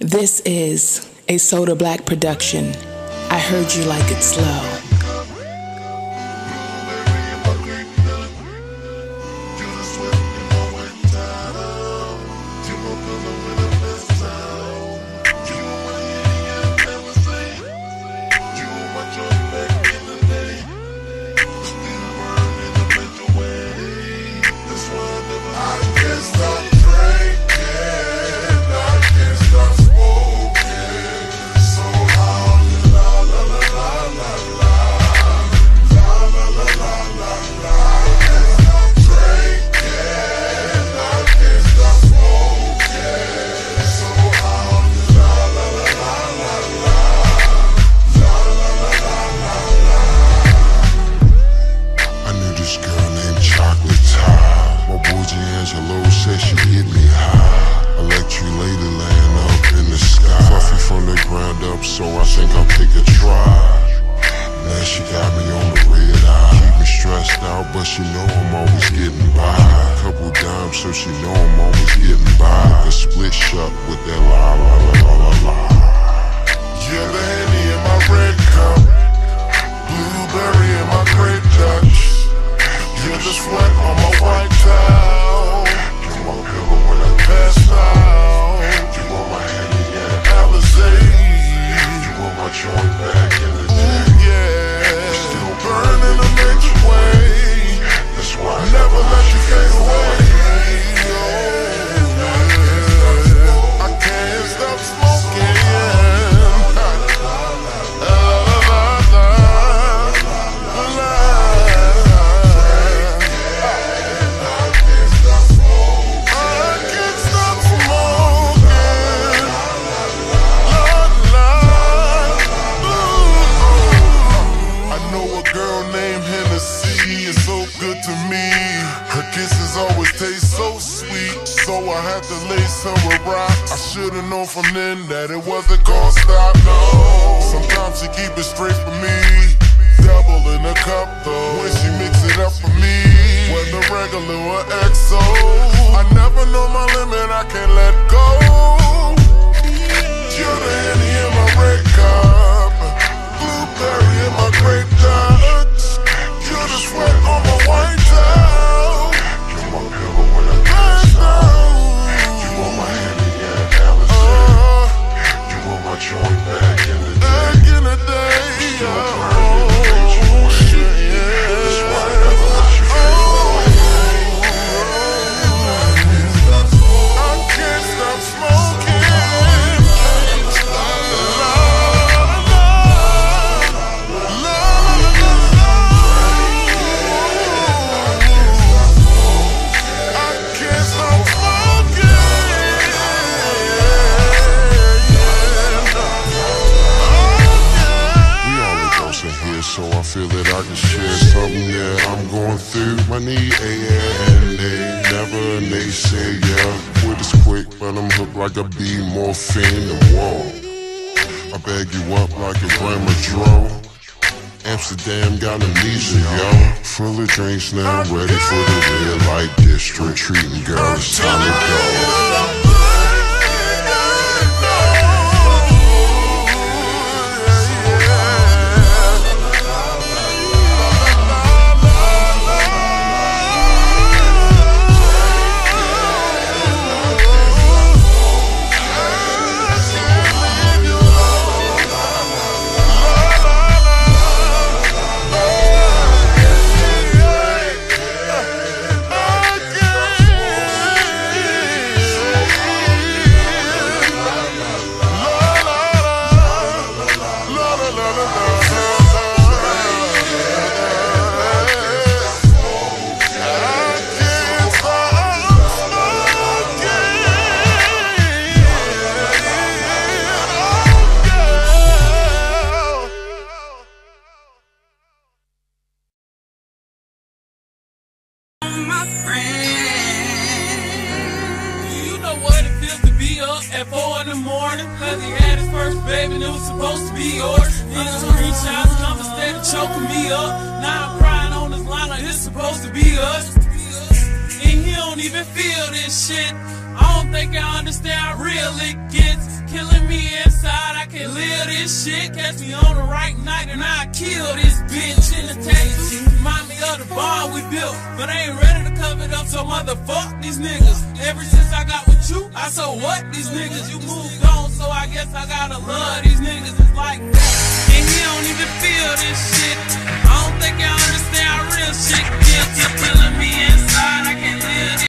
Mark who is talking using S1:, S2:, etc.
S1: This is a Soda Black production. I heard you like it slow.
S2: But she know I'm always getting by. Couple dimes, so she know I'm always getting by. A split shut with that la la la la la la. Yeah, the Henny in my red cup. Blueberry in my grape Dutch. Yeah, the sweat on my white towel. You're my pillow when I pass out. Had to lace her rock. I should've known from then that it wasn't gonna stop. No, sometimes she keep it straight for me. Double in a cup though, when she mix it up for me. Whether regular or XO, I never know my limit. I can't let need a and a never a naysayer. Quit is quick, but I'm hooked like a bee, morphine and whoa. I bag you up like a grandma dro. Amsterdam got amnesia, yo. Full of drinks now, ready for the red light district. Treating girls, time to go.
S3: harder. Cause he had his first baby and it was supposed to be yours. These three shots come instead of choking me up. Now I'm crying on this line like it's supposed to be us. And he don't even feel this shit. I don't think I understand how real it gets. Killing me inside, I can't live this shit. Catch me on the right night and I kill this bitch in the tattoo. Remind me of the bond we built, but I ain't ready to cover it up, so motherfuck these niggas. Ever since I got so what these niggas? You moved on, so I guess I gotta love these niggas.